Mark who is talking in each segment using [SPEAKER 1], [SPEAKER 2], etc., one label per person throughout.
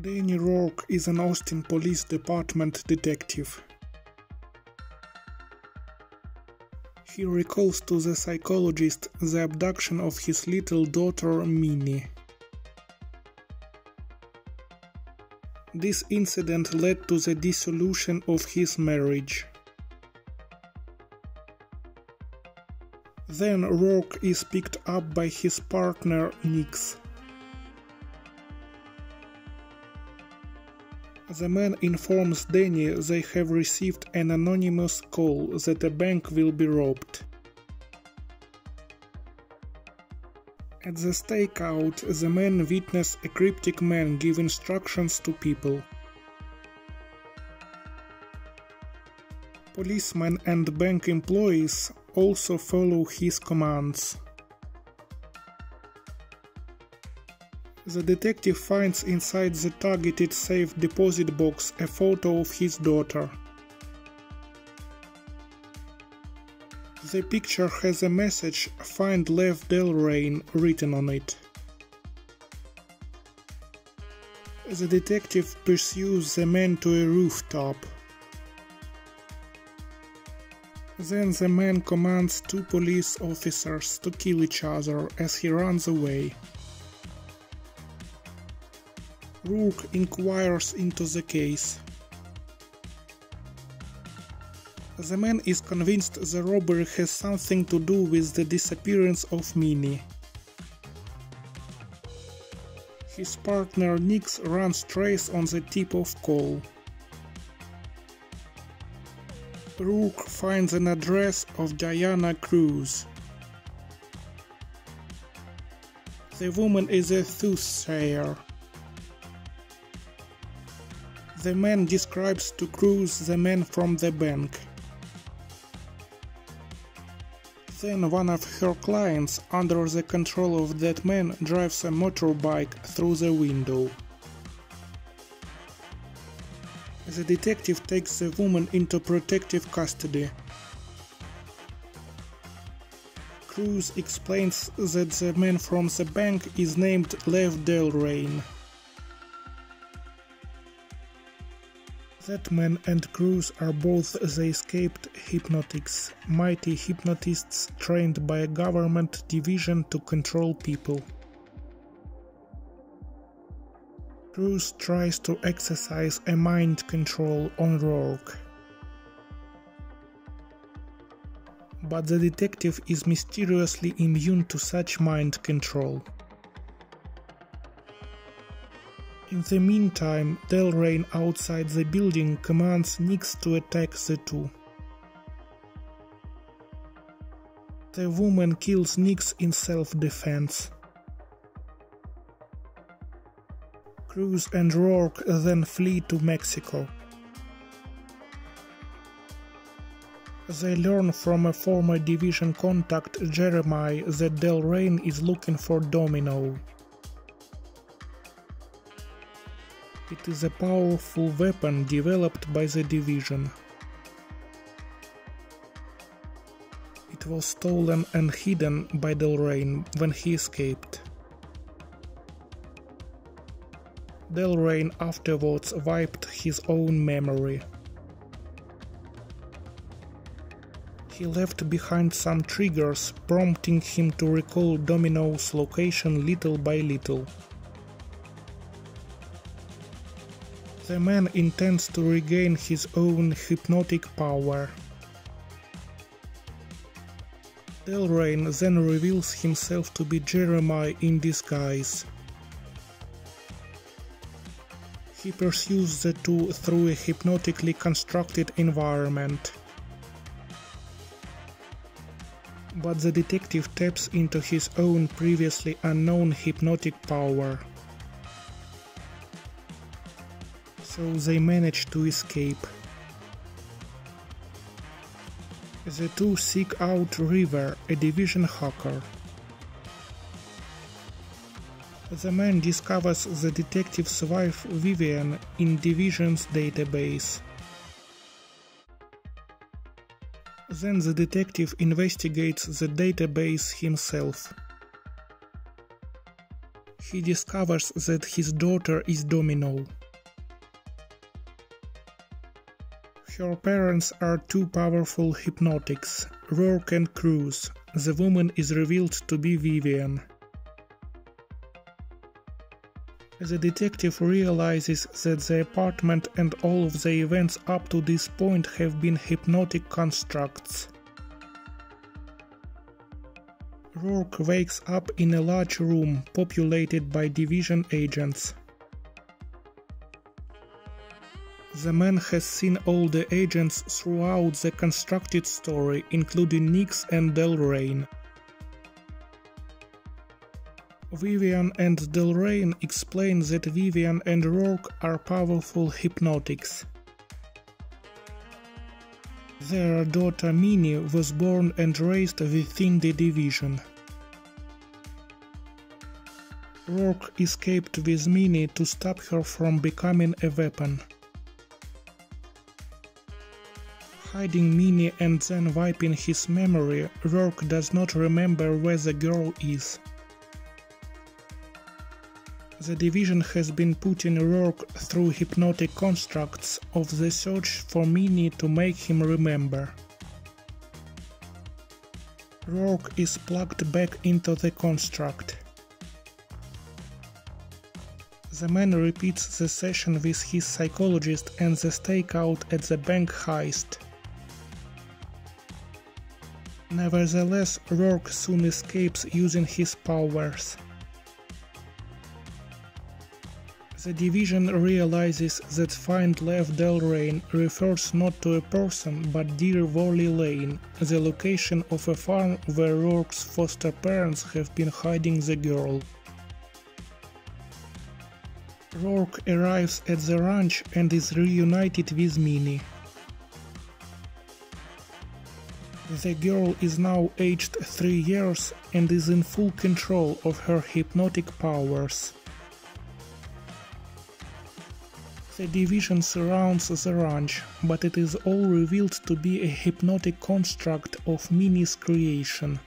[SPEAKER 1] Danny Rourke is an Austin Police Department detective. He recalls to the psychologist the abduction of his little daughter Minnie. This incident led to the dissolution of his marriage. Then Rourke is picked up by his partner Nix. The man informs Danny they have received an anonymous call that a bank will be robbed. At the stakeout, the man witness a cryptic man give instructions to people. Policemen and bank employees also follow his commands. The detective finds inside the targeted safe deposit box a photo of his daughter. The picture has a message Find Lev Dellrayne written on it. The detective pursues the man to a rooftop. Then the man commands two police officers to kill each other as he runs away. Rourke inquires into the case. The man is convinced the robbery has something to do with the disappearance of Minnie. His partner Nix runs trace on the tip of call. Rourke finds an address of Diana Cruz. The woman is a soothsayer. The man describes to Cruz the man from the bank. Then one of her clients, under the control of that man, drives a motorbike through the window. The detective takes the woman into protective custody. Cruz explains that the man from the bank is named Lev Dellrayne. That man and Cruz are both the escaped hypnotics, mighty hypnotists trained by a government division to control people. Cruz tries to exercise a mind control on Rourke. But the detective is mysteriously immune to such mind control. In the meantime, Dellrayne outside the building commands Nix to attack the two. The woman kills Nix in self-defense. Cruz and Rourke then flee to Mexico. They learn from a former division contact Jeremiah that Dellrayne is looking for Domino. It is a powerful weapon developed by the division. It was stolen and hidden by Dellrayne when he escaped. Dellrayne afterwards wiped his own memory. He left behind some triggers prompting him to recall Domino's location little by little. The man intends to regain his own hypnotic power. Dellrayne then reveals himself to be Jeremiah in disguise. He pursues the two through a hypnotically constructed environment. But the detective taps into his own previously unknown hypnotic power. So they manage to escape. The two seek out River, a division hacker. The man discovers the detective's wife Vivian in Division's database. Then the detective investigates the database himself. He discovers that his daughter is Domino. Her parents are two powerful hypnotics, Rourke and Cruz. The woman is revealed to be Vivian. The detective realizes that the apartment and all of the events up to this point have been hypnotic constructs. Rourke wakes up in a large room populated by division agents. The man has seen all the agents throughout the constructed story, including Nix and Dellrayne. Vivian and Dellrayne explain that Vivian and Rourke are powerful hypnotics. Their daughter Minnie was born and raised within the division. Rourke escaped with Minnie to stop her from becoming a weapon. Hiding Minnie and then wiping his memory, Rourke does not remember where the girl is. The division has been putting Rourke through hypnotic constructs of the search for Minnie to make him remember. Rourke is plugged back into the construct. The man repeats the session with his psychologist and the stakeout at the bank heist. Nevertheless, Rourke soon escapes using his powers. The division realizes that Find Lev Dellrayne refers not to a person but Deer Valley Lane, the location of a farm where Rourke's foster parents have been hiding the girl. Rourke arrives at the ranch and is reunited with Minnie. The girl is now aged 3 years and is in full control of her hypnotic powers. The division surrounds the ranch, but it is all revealed to be a hypnotic construct of Minnie's creation.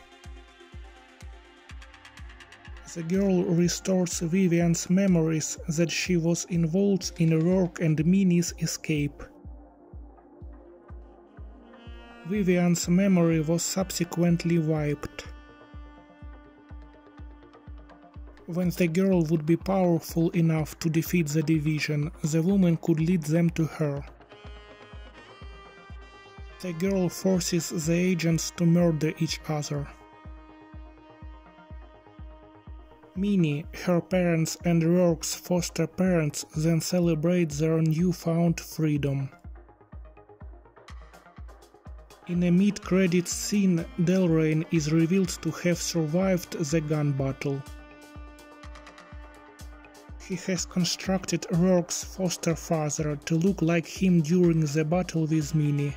[SPEAKER 1] The girl restores Vivian's memories that she was involved in Rourke and Minnie's escape. Vivian's memory was subsequently wiped. When the girl would be powerful enough to defeat the division, the woman could lead them to her. The girl forces the agents to murder each other. Minnie, her parents and Rourke's foster parents then celebrate their newfound freedom. In a mid-credits scene, Dellrayne is revealed to have survived the gun battle. He has constructed Rourke's foster father to look like him during the battle with Minnie.